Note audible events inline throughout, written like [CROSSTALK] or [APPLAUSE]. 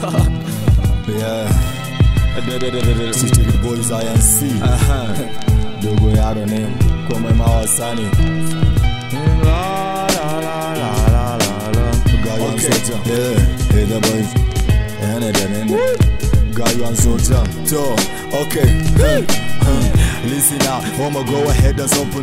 [LAUGHS] yeah. City boys INC. Dogo yaro ne, komai ma wasa ne. Gayu an soja. Yeah, hey the boys. Yana da nan. Gayu an soja. To, okay. Listen now, I'ma go ahead and song for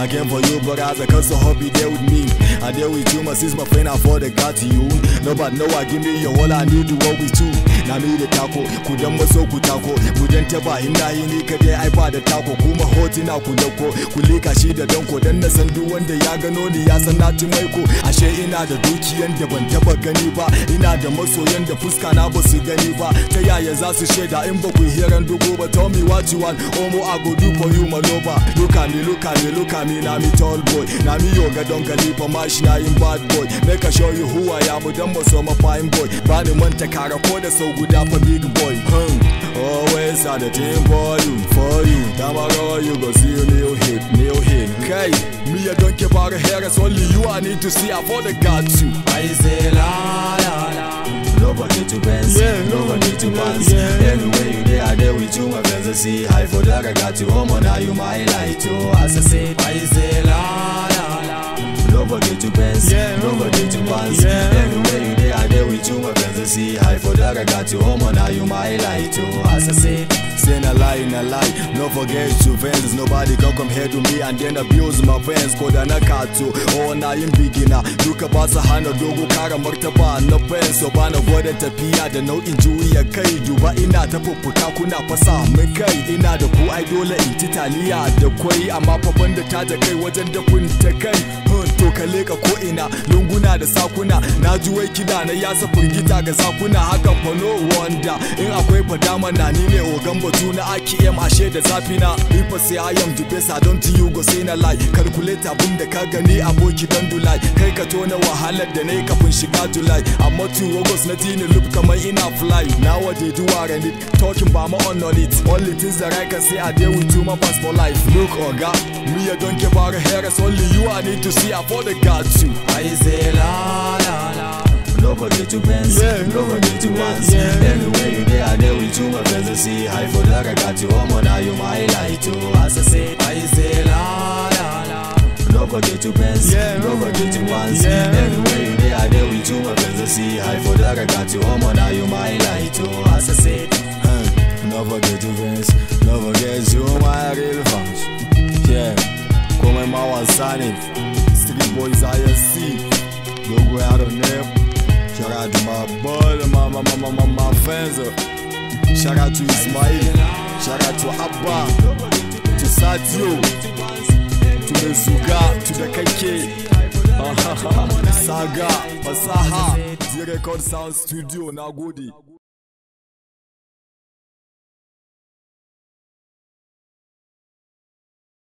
me. Again for you, but as a cause a hobby there with me. I there with you, my sis, my friend, I for the got to you. Nobody know I give me your all I need to what we do. Na mi da tako, ku dan maso ku tako, ku dan taba inda yi ni ka dai ai ba da tako, kuma hotuna ku ɗauko, ku lika shi da danko dan na san duk wanda ya gano ni ya san na maiko. Ashe ina da dukiyan da ban taba gani ba, ina da masoyan da fuska na ba su gani ba. Ta yaya za su shaida in ba ku hiran dogo ba, tell me what you want, omo I go do for you my lover. Look at me, look at me, look at me, na me tall boy. Na me yoga don kalifa mashi na yin bad boy. Make I show you who I am, dan ba so my fine boy. Ba ni manta kara ko da sau guda fa big boy. Hmm. Always had a team for you, for you. Tomorrow you go see a new hit, new hit. Okay, me I don't care about the hair, it's only you I need to see. I for the got you. I say la la la. Nobody to Benz, Yeah. nobody to Pants. Yeah. Anyway, you there, I there with you, my friends. I see high for that. I got you home, now you my light. Oh, as I say, I say la la la. Nobody to Benz, Yeah. nobody to Pants. Yeah. Anyway, you there, I there with you, my friends. I see high for that. I got you home, now you my light. Oh, as I say. Say a lie, a lie. No forget to friends. Nobody can come here to me and then abuse my friends. Ko na kato, oh na yin bigina. Duka ba su hana dogo kara martaba na friends. So ba na gwadon tafiya da nau'in juya kai. Duba ina ta fuffuka kuna fasa min kai. Ina da ku ai dole in ci taliya da kwai. Amma fa da ta da kai wajen dafin ta kai. To ka leka ko ina lunguna da sakuna. Na ji wai kida na yasa firgita ga sakuna. Hakan fa no wonder. In akwai fadama na ni ne ogan batu na AKM ashe da zafi na. Ifa sai I am the best I don't you go say na lie. Calculate abun da ka gani aboki don dulai Kai ka tona wahalar da na yi kafin shiga July. Amma two August na tini loop kamar ina fly. Now what they do are in it Talking ba ma on on it. Only things that I can say I deal with two my pass for life. Look oga Me I don't care about the hair only you I need to see I for the got you I say la la la. Nobody to Benz, Yeah. nobody to Pants. Yeah. Anyway, you there, I there with you, my friends. I see high for that. I got you home, and now you my light. Oh, as I say, I say la la la. Nobody to Benz, Yeah. nobody to Pants. Yeah. Anyway, you there, I there with you, my friends. I see high for that. I got you home, and now you my light. Oh, as I say. Hey, no forget your friends, no forget you my real fans. Yeah, komai ma wasa ne. Street boys ISC, dogo yaro ne. Shout out to my boy, my my my my my, fans. Uh. Shout out to Ismail, shout out to Abba, to Sadio, to Mesuga, to the Kake. [LAUGHS] Saga, Fasaha, D Record Sound Studio, na gode.